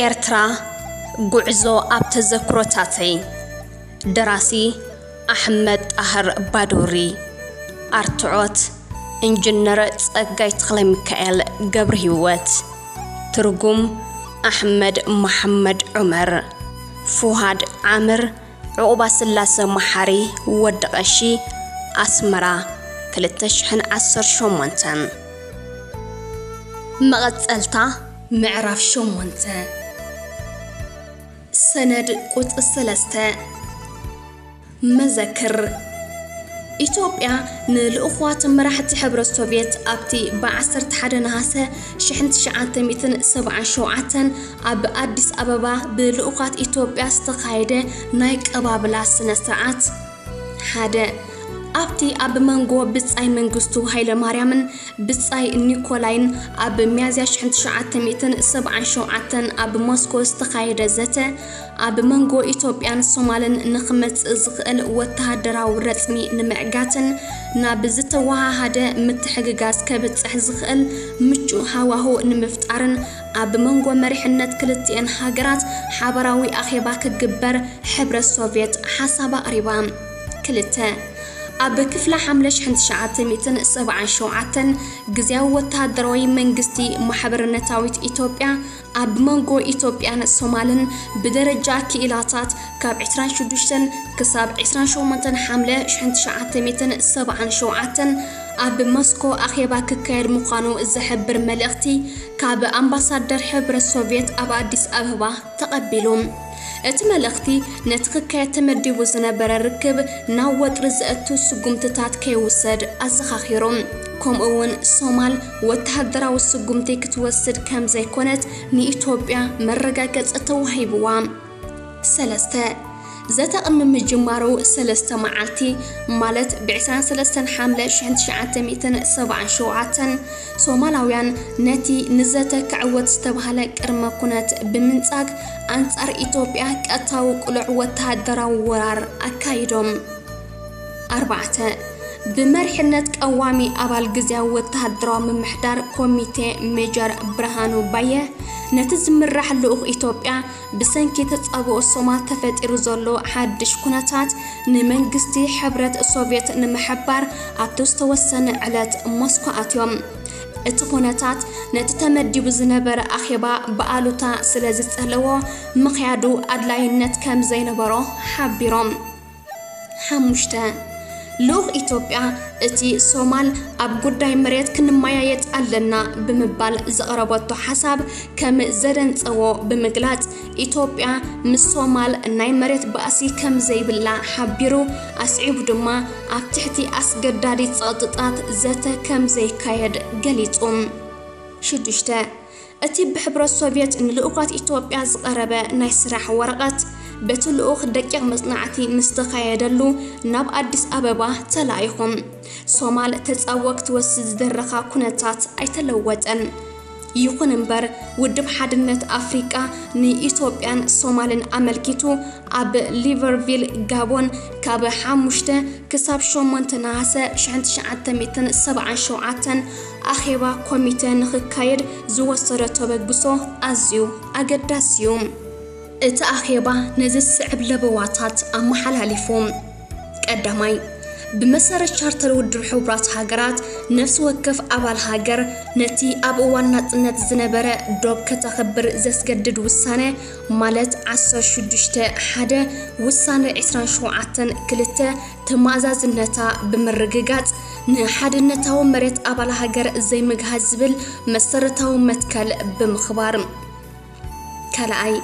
ኤርትራ ጉዕዞ ኣብ ተዘክሮታተይ ደራሲ ኣሕመድ ጣህር ባዶሪ ኣርትዖት ኢንጅነር ጸጋይ ተኽለ ሚካኤል ገብረ ህይወት ትርጉም ኣሕመድ መሐመድ ዑመር ፉሃድ ዓምር ዕቑባ ስላሰ መሓሪ ወዲ ቀሺ ኣስመራ 2018 መቐጸልታ ምዕራፍ 8 ሰነድ ቁጽር 3 መዘክር ኢትዮጵያ ንልእኹዋት መራሕቲ ሕብረት ሶቪየት ኣብቲ ብ11 ነሃሰ 1977 ኣብ ኣዲስ ኣበባ ብልኡኻት ኢትዮጵያ ዝተኻየደ ናይ ቀባብላ ስነ ስርዓት ሓደ ኣብቲ ኣብ መንጎ ብጻይ መንግስቱ ሃይለማርያምን ብጻይ ኒኮላይን ኣብ ሚያዝያ 1977 ኣብ ሞስኮ ዝተኻየደ ዘተ ኣብ መንጎ ኢትዮጵያን ሶማልን ንኽመጽእ ዝኽእል ወተሃደራዊ ረጽሚ ንምዕጋትን ናብ ዝተወሃሃደ ምትሕግጋዝ ከብጽሕ ዝኽእል ምቹእ ሃዋህው ንምፍጣርን ኣብ መንጎ መሪሕነት ክልቲአን ሃገራት ሓበራዊ ኣኼባ ክግበር ሕብረት ሶቪየት ሓሳብ ኣቕሪባ ክልተ ኣብ ክፍለ ሓምለ 1977 ግዝያዊ ወተሃደራዊ መንግስቲ ማሕበረነታዊት ኢትዮጵያ ኣብ መንጎ ኢትዮጵያን ሶማልን ብደረጃ ክኢላታት ካብ 26 ክሳብ 28 ሓምለ 1977 ኣብ ሞስኮ ኣኼባ ክካየድ ምዃኑ ዝሕብር መልእኽቲ ካብ ኣምባሳደር ሕብረት ሶቪየት ኣብ ኣዲስ ኣበባ ተቐቢሉ እቲ መልእኽቲ ነቲ ክካየድ ተመዲቡ ዝነበረ ርክብ ናብ ወጥሪ ዘእቱ ስጉምትታት ከይውሰድ ኣዘኻኺሩ ከምኡ እውን ሶማል ወተሃደራዊ ስጉምቲ ክትወስድ ከም ዘይኮነት ንኢትዮጵያ መረጋገፂ ተዋሂብዋ። ሰለስተ ዘተቕሚ ምጅማሩ ሰለስተ መዓልቲ ማለት ብ23 ሓምለ 1977 ሶማላውያን ነቲ ንዘተ ክዕወት ዝተባሃለ ቅድመ ኩነት ብምንጻግ ኣንጻር ኢትዮጵያ ቀጥታዊ ቁልዕ ወተሃደራዊ ወራር ኣካይዶም ኣርባዕተ ብመሪሕነት ቀዋሚ ኣባል ግዝያዊ ወተሃደራዊ ምምሕዳር ኮሚቴ ሜጀር ብርሃኑ ባየ ነቲ ዝምራሕ ልኡኽ ኢትዮጵያ ብሰንኪ ተጻብኦ ሶማል ተፈጢሩ ዘሎ ሓድሽ ኩነታት ንመንግስቲ ሕብረት ሶቪየት ንምሕባር ኣብቲ ዝተወሰነ ዕለት ሞስኮ ኣትዮም እቲ ኩነታት ነቲ ተመዲቡ ዝነበረ ኣኼባ ብኣሉታ ስለ ዝጸለዎ ምኽያዱ ኣድላይነት ከም ዘይነበሮ ሓቢሮም ሓሙሽተ لوغ إثيوبيا أتي سومال أبغداي مريت كن مايات ألنا بمبال زقربتو حساب كم زرن سو بمقلات إثيوبيا مس سومال ناي مريت بأسي كم زي بلا حبيرو أسعيب دما أبتحتي أسجداري تصادقات زتا كم زي كايد قليتهم شدشتا أتي بحبر السوفيت إن لوقات إثيوبيا زغربة ناي سرح ورقات ደቂቕ መጽናዕቲ ምስ ተኻየደሉ ናብ ኣዲስ ኣበባ ተላኢኹም ሶማል ተጻወ ክትወስድ ዝደረኻ ኩነታት ኣይተለወጠን ይኹን እምበር ውድብ ሓድነት ኣፍሪቃ ንኢትዮጵያን ሶማልን ኣመልኪቱ ኣብ ሊቨርቪል ጋቦን ካብ 5 ክሳብ 8 ነሃሰ 1977 ኣኼባ ኮሚቴ ንክካየድ ዝወሰዶ ተበግሶ ኣዝዩ ኣገዳሲ እዩ እቲ ኣኼባ ነዚ ስዕብ ለበዋታት ኣመሓላሊፉ ቀዳማይ ብመሰረት ቻርተር ውድብ ሕቡራት ሃገራት ነፍሲ ወከፍ ኣባል ሃገር ነቲ ኣብ እዋን ናጽነት ዝነበረ ዶብ ከተኸብር ዘስገድድ ውሳነ ማለት 16 ሓደ ውሳነ 27 ክልተ ተመዛዝነታ ብምርግጋጽ ንሓድነታዊ መሬት ኣባል ሃገር ዘይምግሃዝ ዝብል መሰረታዊ መትከል ብምኽባር ካልኣይ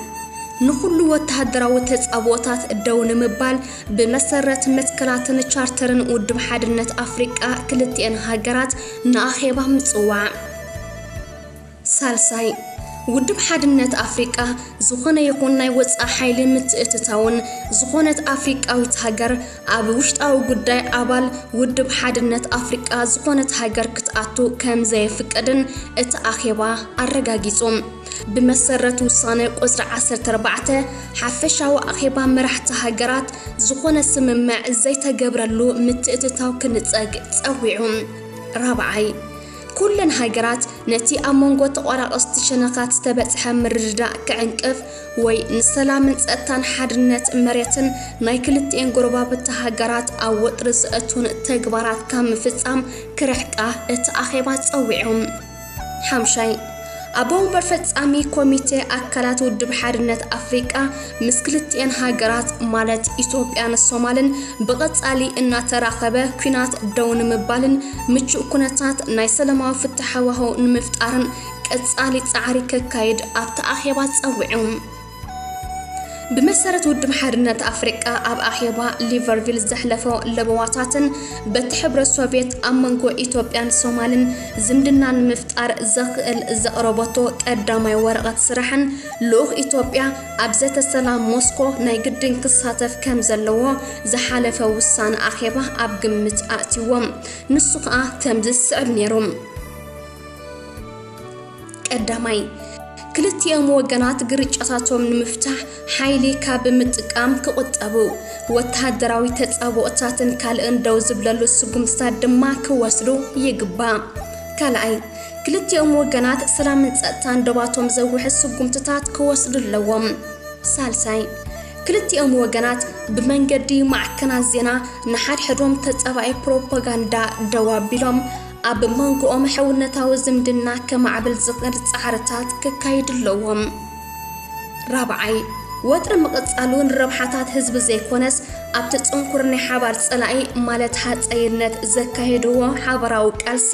ንኩሉ ወተሃደራዊ ተጻብኦታት ደው ንምባል ብመሰረት መትከላትን ቻርተርን ውድብ ሓድነት ኣፍሪቃ ክልቲአን ሃገራት ንኣኼባ ምጽዋዕ ሳልሳይ ውድብ ሓድነት ኣፍሪቃ ዝኾነ ይኹን ናይ ወፃእ ሓይሊ ምትእትታውን ዝኾነት ኣፍሪቃዊት ሃገር ኣብ ውሽጣዊ ጉዳይ ኣባል ውድብ ሓድነት ኣፍሪቃ ዝኾነት ሃገር ክትኣቱ ከም ዘየፍቀድን እቲ ኣኼባ ኣረጋጊጹ ብመሰረት ውሳነ ቁፅሪ 14 ሓፈሻዊ ኣኼባ መራሕቲ ሃገራት ዝኾነ ስምምዕ ዘይተገብረሉ ምትእትታው ክንፀግ ፀዊዑ ራብዓይ ኩለን ሃገራት ነቲ ኣብ መንጎ ተቆራቐስቲ ሸነኻት ዝተበፅሐ ምርድዳእ ክዕንቅፍ ወይ ንሰላምን ጸጥታን ሓድነት መሬትን ናይ ክልቲአን ጎረባብቲ ሃገራት ኣብ ወጥሪ ዝእቱን ተግባራት ካብ ምፍጻም ክርሕቃ እቲ ኣኼባ ጸዊዖም። ሓምሻይ ኣብ ወንበር ፈጻሚ ኮሚቴ ኣካላት ውድብ ሓድነት ኣፍሪቃ ምስ ክልቲአን ሃገራት ማለት ኢትዮጵያን ሶማልን ብቐጻሊ እናተራኸበ ኩናት ደው ንምባልን ምቹእ ኩነታት ናይ ሰላማዊ ፍትሕ ሃዋህው ንምፍጣርን ቀጻሊ ጻዕሪ ከካይድ ኣብቲ ኣኼባ ጸዊዑ። ብመሰረት ውድብ ሓድነት ኣፍሪቃ ኣብ ኣኼባ ሊቨርቪል ዘሕለፈ ለበዋታትን በቲ ሕብረት ሶቪየት ኣብ መንጎ ኢትዮጵያን ሶማልን ዝምድና ንምፍጣር ዘኽእል ዘቕረበቶ ቀዳማይ ወረቐት ስራሕን ልኡኽ ኢትዮጵያ ኣብ ዘተ ሰላም ሞስኮ ናይ ግድን ክሳተፍ ከም ዘለዎ ዝሓለፈ ውሳነ ኣኼባ ኣብ ግምት ኣእትዎም ንሱ ከዓ ከም ዝስዕብ ነይሩ። ቀዳማይ ክልቲኦም ወገናት ግርጭታቶም ንምፍታሕ ሓይሊ ካብ ምጥቃም ክቁጠቡ ወተሃደራዊ ተጻብኦታትን ካልእን ደው ዝብለሉ ስጉምትታት ድማ ክወስዱ ይግባእ። ካልኣይ ክልቲኦም ወገናት ሰላምን ጸጥታን ደባቶም ዘውሕዝ ስጉምትታት ክወስዱ ኣለዎም። ሳልሳይ ክልቲኦም ወገናት ብመንገዲ ማዕከናት ዜና ንሓድሕዶም ተጸባኢ ፕሮፓጋንዳ ደው ኣቢሎም ኣብ መንጎኦም ሕውነታዊ ዝምድና ከማዕብል ዝኽእል ጻዕርታት ክካይድ ኣለዎም። ራብዓይ ወጥሪ ምቕጻሉ ንረብሓታት ህዝቢ ዘይኮነስ ኣብቲ ጽንኩር ናይ ሓባር ጸላኢ ማለት ሓጸይነት ዘካየድዎ ሓበራዊ ቃልሲ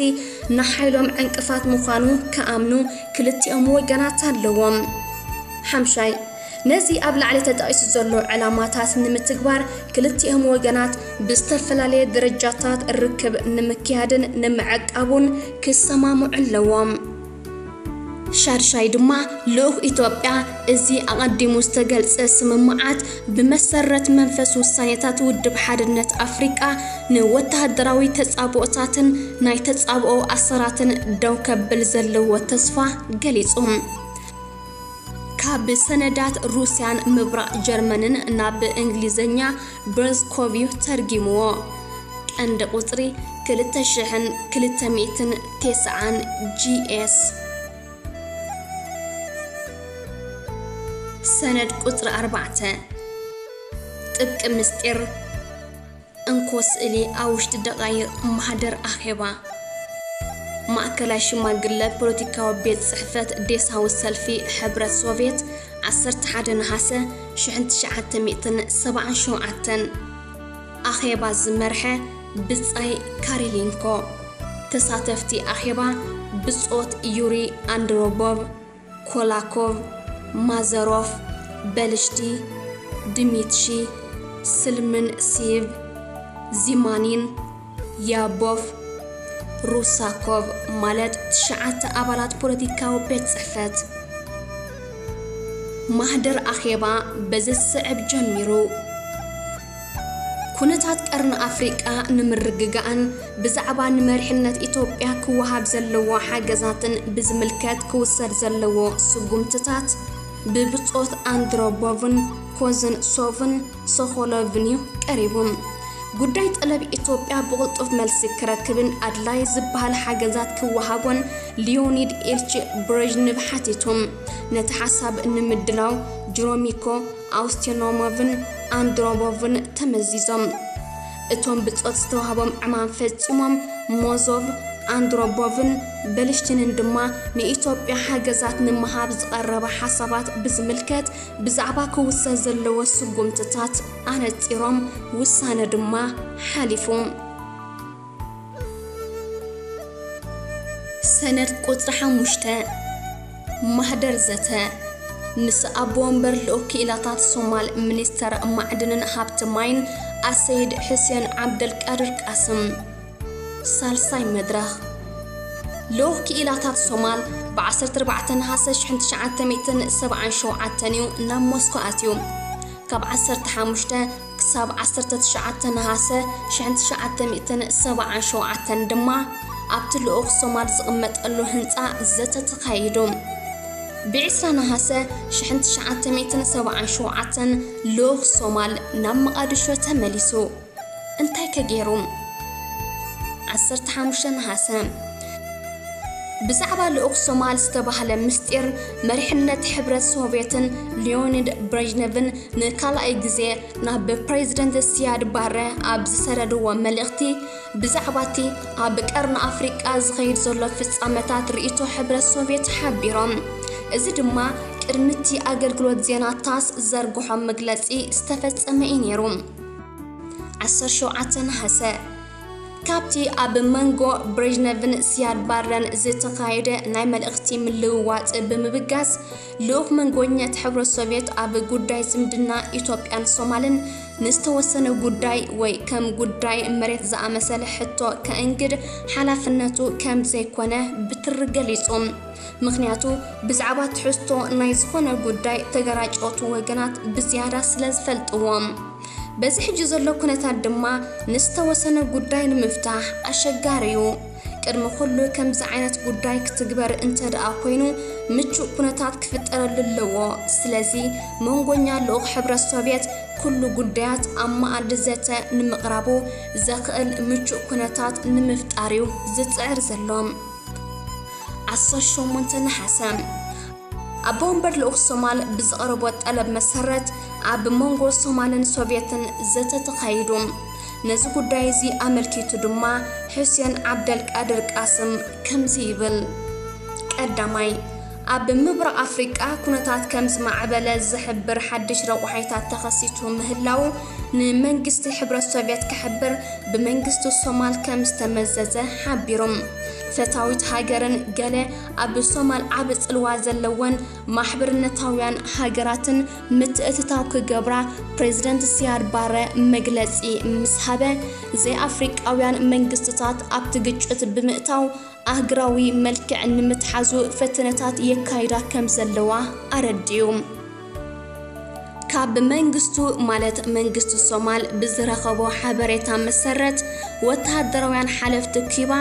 ንሓይሎም ዕንቅፋት ምዃኑ ከኣምኑ ክልቲኦም ወገናት ኣለዎም። ሓምሻይ ነዚ ኣብ ላዕሊ ተጠቒሱ ዘሎ ዕላማታት ንምትግባር ክልቲኦም ወገናት ብዝተፈላለየ ደረጃታት ርክብ ንምክያድን ንምዕቃቡን ክሰማምዑ ኣለዎም። ሻድሻይ ድማ ልኡኽ ኢትዮጵያ እዚ ኣቐዲሙ ዝተገልጸ ስምምዓት ብመሰረት መንፈስ ውሳኔታት ውድብ ሓድነት ኣፍሪቃ ንወተሃደራዊ ተጻብኦታትን ናይ ተጻብኦ ኣሰራትን ደው ከብል ዘለዎ ተስፋ ገሊጹ። ካብ ሰነዳት ሩስያን ምብራቕ ጀርመንን ናብ እንግሊዝኛ ብርስኮቪው ተርጊምዎ ቀንዲ ቁፅሪ 2209 ጂኤስ። ሰነድ ቁፅሪ 4 ጥብቂ ምስጢር እንኮ ስእሊ ኣብ ውሽጢ ደቓይቕ ማህደር ኣኼባ ማእከላይ ሽማግለ ፖለቲካዊ ቤት ጽሕፈት ዴሳዊ ሰልፊ ሕብረት ሶቪየት 11 ነሓሰ 1977 ኣኼባ ዝመርሐ ብጻይ ካሪሊንኮ ተሳተፍቲ ኣኼባ ብጾት ዩሪ ኣንድሮቦቭ ኮላኮቭ ማዘሮፍ በልሽቲ ድሚትሺ ስልምን ሲቭ ዚማኒን ያቦፍ ሩሳኮቭ ማለት ትሽዓተ ኣባላት ፖለቲካዊ ቤት ጽሕፈት። ማህደር ኣኼባ በዝስዕብ ጀሚሩ። ኩነታት ቀርኒ ኣፍሪቃ ንምርግጋእን ብዛዕባ ንመሪሕነት ኢትዮጵያ ክወሃብ ዘለዎ ሓገዛትን ብዝምልከት ክውሰድ ዘለዎ ስጉምትታት ብብጾት ኣንድሮቦቭን ኮዝንሶቭን ሶኮሎቭን ቀሪቡ ጉዳይ ጠለብ ኢትዮጵያ ብቕልጡፍ መልሲ ክረክብን ኣድላይ ዝበሃል ሓገዛት ክወሃቦን ሊዮኒድ ኢልች ብሬዥኒቭ ሓቲቶም። ነቲ ሓሳብ ንምድላው ጅሮሚኮ ኣውስቲኖሞቭን ኣንድሮቦቭን ተመዚዞም። እቶም ብፆት ዝተዋህቦም ዕማም ፈፂሞም ሞዞቭ ኣንድሮቦቭን በልሽትንን ድማ ንኢትዮጵያ ሓገዛት ንምሃብ ዝቐረበ ሓሳባት ብዝምልከት ብዛዕባ ክውሰድ ዘለዎ ስጉምትታት ኣነፂሮም ውሳነ ድማ ሓሊፉ ሰነድ ቁፅሪ ሓሙሽተ ማህደር ዘተ ምስ ኣቦ ወንበር ልኡክ ክኢላታት ሶማል ሚኒስተር ማዕድንን ሃብቲ ማይን ኣሰይድ ሕሴን ዓብደልቃድር ቃስም ሳልሳይ መድረኽ ልኡኽ ክኢላታት ሶማል ብ14 ነሓሰ 1977 እዩ ናብ ሞስኮ ኣትዩ ካብ 15 ክሳብ 19 ነሓሰ 1977 ድማ ኣብቲ ልኡኽ ሶማል ዝቕመጠሉ ህንፃ ዘተ ተኻይዱ ብ20 ነሓሰ 1977 ልኡኽ ሶማል ናብ መቓድሾ ተመሊሱ እንታይ ከገይሩ 15 ነሓሰ ብዛዕባ ልኡኽ ሶማል ዝተባህለ ምስጢር መሪሕነት ሕብረት ሶቪየትን ሊዮኒድ ብሬዥነቭን ንካልኣይ ግዜ ናብ ፕሬዚደንት ስያድ ባረ ኣብ ዝሰደድዎ መልእኽቲ ብዛዕባ እቲ ኣብ ቀርኒ ኣፍሪቃ ዝኸይድ ዘሎ ፍጻመታት ርእይቶ ሕብረት ሶቪየት ሓቢሮም። እዚ ድማ ቅድሚቲ ኣገልግሎት ዜና ታስ ዘርግሖ መግለፂ ዝተፈጸመ እዩ ነይሩ። 17 ነሓሰ ካብቲ ኣብ መንጎ ብሬዥነቭን ስያድ ባረን ዝተኻየደ ናይ መልእኽቲ ምልውዋጥ ብምብጋስ ልኡኽ መንጎኘት ሕብረት ሶቪየት ኣብ ጉዳይ ዝምድና ኢትዮጵያን ሶማልን ንዝተወሰነ ጉዳይ ወይ ከም ጉዳይ መሬት ዝኣመሰለ ሕቶ ከእንግድ ሓላፍነቱ ከም ዘይኮነ ብትሪ ገሊጹ ምክንያቱ ብዛዕባ ትሕዝቶ ናይ ዝኾነ ጉዳይ ተገራጮቱ ወገናት ብዝያዳ ስለ ዝፈልጥዎም በዚ ሕጂ ዘሎ ኩነታት ድማ ንዝተወሰነ ጉዳይ ንምፍታሕ ኣሸጋሪ እዩ። ቅድሚ ኩሉ ከምዚ ዓይነት ጉዳይ ክትግበር እንተ ደኣ ኮይኑ ምቹእ ኩነታት ክፍጠረሉ ኣለዎ። ስለዚ መንጎኛ ልኡኽ ሕብረት ሶቪየት ኩሉ ጉዳያት ኣብ መኣዲ ዘተ ንምቕራቡ ዘኽእል ምቹእ ኩነታት ንምፍጣር እዩ ዝፅዕር ዘሎ 18 ነሓሰ ኣብ ወንበር ልኡኽ ሶማል ብዝቐረቦ ጠለብ መሰረት ኣብ መንጎ ሶማልን ሶቪየትን ዘተ ተኻይዱ ነዚ ጉዳይ እዚ ኣመልኪቱ ድማ ሑሴን ዓብደልቃድር ቃስም ከምዚ ይብል። ቀዳማይ ኣብ ምብራቕ ኣፍሪቃ ኩነታት ከም ዝማዕበለ ዝሕብር ሓድሽ ረቑሒታት ተኸሲቱ ምህላው ንመንግስቲ ሕብረት ሶቪየት ክሕብር ብመንግስቲ ሶማል ከም ዝተመዘዘ ሓቢሮም ፈታዊት ሃገርን ገለ ኣብ ሶማል ዓብ ጽልዋ ዘለወን ማሕበርነታውያን ሃገራትን ምትእትታው ክገብራ ፕሬዚደንት ስያድ ባረ መግለፂ ምስ ዘይኣፍሪቃውያን መንግስትታት ኣብቲ ግጭት ብምእታው ኣህግራዊ መልክዕ ንምትሓዙ ፈተነታት የካይዳ ከም ዘለዋ ኣረድዩ ካብ መንግስቱ ማለት መንግስቲ ሶማል ብዝረኸቦ ሓበሬታ መሰረት ወተሃደራውያን ሓለፍቲ ኪባ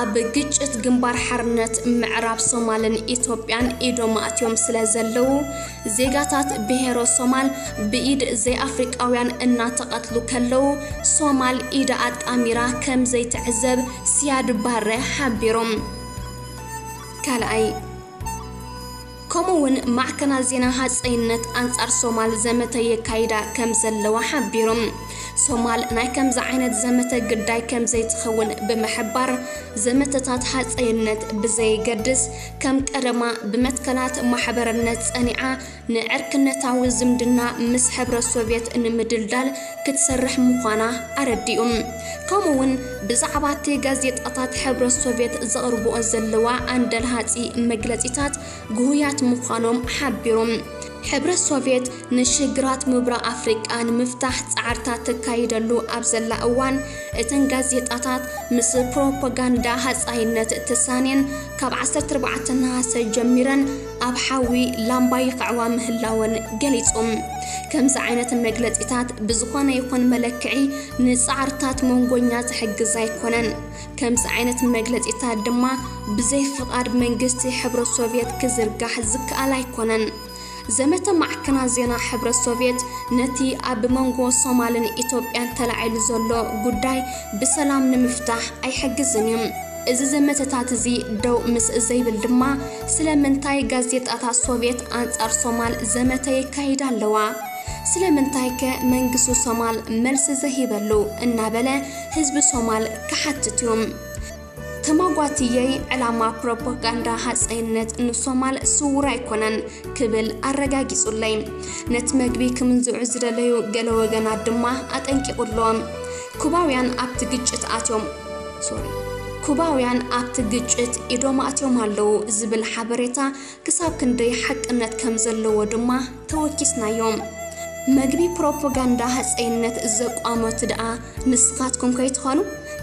ኣብ ግጭት ግንባር ሓርነት ምዕራብ ሶማልን ኢትዮጵያን ኢዶም ኣትዮም ስለ ዘለው ዜጋታት ብሄሮ ሶማል ብኢድ ዘይኣፍሪቃውያን እናተቐትሉ ከለው ሶማል ኢዳ ኣጣሚራ ከም ዘይትዕዘብ ስያድ ባረ ሓቢሮም። ካልኣይ ከምኡውን ማዕከናት ዜና ሃፀይነት ኣንጻር ሶማል ዘመተ የካይዳ ከም ዘለዋ ሓቢሮም ሶማል ናይ ከምዚ ዓይነት ዘመተ ግዳይ ከም ዘይትኸውን ብምሕባር ዘመተታት ሃፀይነት ብዘይገድስ ከም ቀደማ ብመትከላት ማሕበርነት ፀኒዓ ንዕርክነታዊ ዝምድና ምስ ሕብረት ሶቪየት ንምድልዳል ክትሰርሕ ምዃና ኣረዲኡም ከምኡውን ብዛዕባ እቲ ጋዜጣታት ሕብረት ሶቪየት ዘቕርብኦ ዘለዋ ኣንደልሃፂ መግለፂታት ጉህያት ምዃኖም ሓቢሮም ሕብረት ሶቪየት ንሽግራት ምብራቕ ኣፍሪቃ ንምፍታሕ ፃዕርታት ተካይደሉ ኣብ ዘላ እዋን እተን ጋዜጣታት ምስ ፕሮፓጋንዳ ሃፃይነት ተሳንየን ካብ 14 ነሃሰ ጀሚረን ኣብ ሓዊ ላምባ ይኽዕዋ ምህላወን ገሊፆም ከምዚ ዓይነት መግለፂታት ብዝኾነ ይኹን መለክዒ ንፃዕርታት መንጎኛ ዝሕግዝ ኣይኮነን ከምዚ ዓይነት መግለፂታት ድማ ብዘይ ፍቓድ መንግስቲ ሕብረት ሶቪየት ክዝርጋሕ ዝከኣል ኣይኮነን ዘመተ ማዕከናት ዜና ሕብረት ሶቪየት ነቲ ኣብ መንጎ ሶማልን ኢትዮጵያን ተላዒሉ ዘሎ ጉዳይ ብሰላም ንምፍታሕ ኣይሕግዝን እዩ እዚ ዘመተታት እዚ ደው ምስ ዘይብል ድማ ስለምንታይ ጋዜጣታት ሶቪየት ኣንጻር ሶማል ዘመተ የካይዳ ኣለዋ? ስለምንታይ ከ መንግስቲ ሶማል መልሲ ዘሂበሉ እናበለ ህዝቢ ሶማል ክሓትት እዮም ተማጓትየይ ዕላማ ፕሮፓጋንዳ ሃፀይነት ንሶማል ስውር ኣይኮነን ክብል ኣረጋጊጹለይ። ነቲ መግቢ ክምንዝዑ ዝደለዩ ገለ ወገናት ድማ ኣጠንቂቑሎም። ኩባውያን ኣብቲ ግጭት ኣትዮም ሶሪ ኩባውያን ኣብቲ ግጭት ኢዶም ኣትዮም ኣለዉ ዝብል ሓበሬታ ክሳብ ክንደይ ሓቅነት ከም ዘለዎ ድማ ተወኪስናዮም። መግቢ ፕሮፓጋንዳ ሃፀይነት ዘቋመቱ ደኣ ንስኻትኩም ከይትኾኑ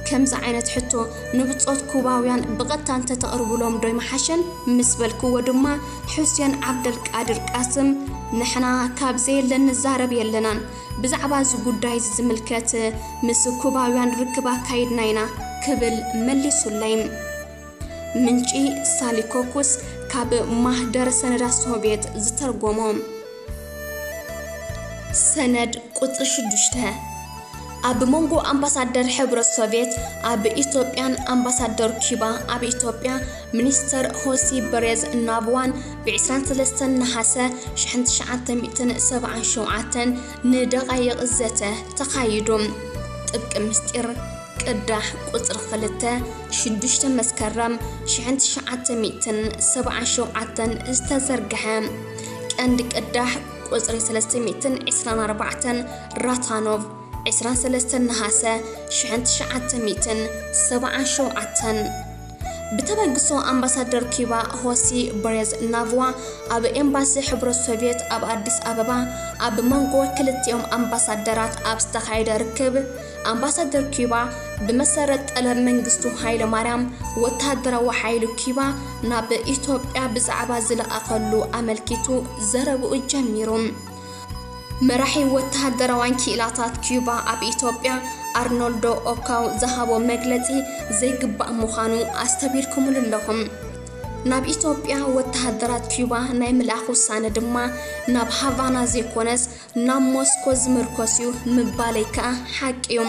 ከምዚ ዓይነት ሕቶ ንብፆት ኩባውያን ብቐጥታ እንተተቕርብሎም ዶ ይመሓሸን ምስ በልክዎ ድማ ሑሴን ዓብደልቃድር ቃስም ንሕና ካብ ዘየለን ንዛረብ የለናን። ብዛዕባ እዚ ጉዳይ ዝምልከት ምስ ኩባውያን ርክብ ኣካይድና ኢና ክብል መሊሱለይ ምንጪ ሳሊኮኩስ ካብ ማህደር ሰነዳት ሶቪየት ዝተርጎሞም ሰነድ ቁፅሪ ሽዱሽተ ኣብ መንጎ ኣምባሳደር ሕብረት ሶቪየት ኣብ ኢትዮጵያን ኣምባሳደር ኩባ ኣብ ኢትዮጵያ ሚኒስተር ሆሲ በሬዝ ናብዋን ብ23 ነሓሰ 1977 ንደቓይቕ ዘተ ተኻይዱ ጥብቂ ምስጢር ቅዳሕ ቁፅሪ 2 6 መስከረም 1977 ዝተዘርግሐ ቀንዲ ቅዳሕ ቁፅሪ 324 ራታኖቭ 23 ነሓሰ 1977 ብተበግሶ ኣምባሳደር ኩባ ሆሲ በሬዝ ናቭዋ ኣብ ኤምባሲ ሕብረት ሶቪየት ኣብ ኣዲስ ኣበባ ኣብ መንጎ ክልቲኦም ኣምባሳደራት ኣብ ዝተኻየደ ርክብ። ኣምባሳደር ኩባ ብመሰረት ጠለብ መንግስቱ ሃይለ ማርያም ወተሃደራዊ ሓይሊ ኩባ ናብ ኢትዮጵያ ብዛዕባ ዝለኣኸሉ ኣመልኪቱ ዘረብኡ ጀሚሩ መራሒ ወተሃደራዋን ክኢላታት ኩባ ኣብ ኢትዮጵያ ኣርኖልዶ ኦካው ዝሃቦ መግለፂ ዘይግባእ ምዃኑ ኣስተቢርኩምሉ ኣለኹም። ናብ ኢትዮጵያ ወተሃደራት ኩባ ናይ ምልኣኽ ውሳነ ድማ ናብ ሃቫና ዘይኮነስ ናብ ሞስኮ ዝምርኮስ እዩ ምባለይ ከዓ ሓቂ እዩ።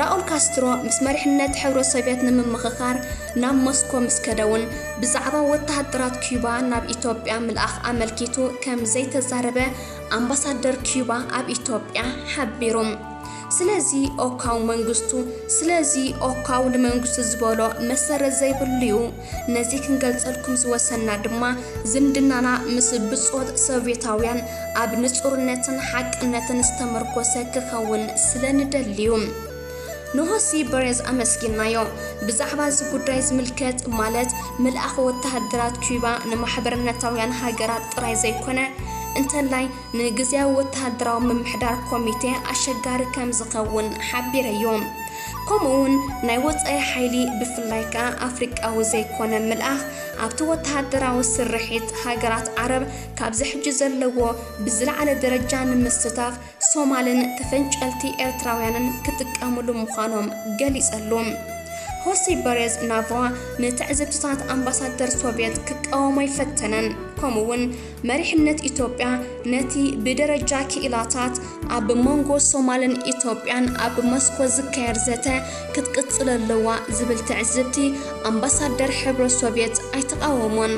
ራኡል ካስትሮ ምስ መሪሕነት ሕብረት ሶቪየት ንምምኽኻር ናብ ሞስኮ ምስ ከደውን ብዛዕባ ወተሃደራት ኩባ ናብ ኢትዮጵያ ምልኣኽ ኣመልኪቱ ከም ዘይተዛረበ ኣምባሳደር ኩባ ኣብ ኢትዮጵያ ሓቢሩ ስለዚ ኦካው መንግስቱ ስለዚ ኦካው ንመንግስቱ ዝበሎ መሰረት ዘይብሉ እዩ ነዚ ክንገልፀልኩም ዝወሰና ድማ ዝምድናና ምስ ብፆት ሶቪየታውያን ኣብ ንፁርነትን ሓቅነትን ዝተመርኮሰ ክኸውን ስለ ንደልዩ ንሆሲ በሬዝ ኣመስጊናዮ ብዛዕባ እዚ ጉዳይ ዝምልከት ማለት ምልኣኽ ወተሃደራት ኩባ ንማሕበረነታውያን ሃገራት ጥራይ ዘይኮነ እንተላይ ንግዝያዊ ወተሃደራዊ ምምሕዳር ኮሚቴ ኣሸጋሪ ከም ዝኸውን ሓቢረዮም ከምኡውን ናይ ወፃኢ ሓይሊ ብፍላይ ከዓ ኣፍሪቃዊ ዘይኮነ ምልኣኽ ኣብቲ ወተሃደራዊ ስርሒት ሃገራት ዓረብ ካብዚ ሕጂ ዘለዎ ብዝለዓለ ደረጃ ንምስታፍ ሶማልን ተፈንጨልቲ ኤርትራውያንን ክጥቀምሉ ምዃኖም ገሊጸሉ ሆሲ በሬዝ ናቭዋ ንትዕዝብትታት ኣምባሳደር ሶቪየት ክቃወሞ ኣይፈተነን ከምኡውን መሪሕነት ኢትዮጵያ ነቲ ብደረጃ ክኢላታት ኣብ መንጎ ሶማልን ኢትዮጵያን ኣብ ሞስኮ ዝካየድ ዘተ ክትቅፅል ኣለዋ ዝብል ትዕዝብቲ ኣምባሳደር ሕብረት ሶቪየት ኣይተቃወሞን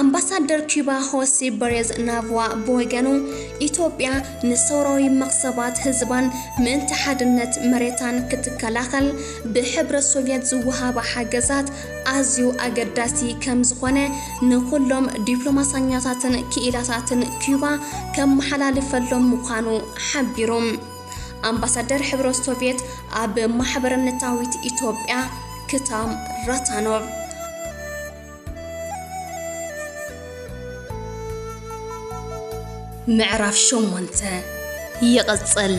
ኣምባሳደር ኩባ ሆሲ በሬዝ ናቭዋ ብወገኑ ኢትዮጵያ ንሰውራዊ መቕሰባት ህዝባን ምእንቲ ሓድነት መሬታን ክትከላኸል ብሕብረት ሶቪየት ዝወሃባ ሓገዛት ኣዝዩ ኣገዳሲ ከም ዝኾነ ንኩሎም ዲፕሎማሰኛታትን ክኢላታትን ኩባ ከመሓላልፈሎም ምዃኑ ሓቢሩ ኣምባሳደር ሕብረት ሶቪየት ኣብ ማሕበረነታዊት ኢትዮጵያ ክታም ራታኖቭ ምዕራፍ ሸሞንተ ይቕፅል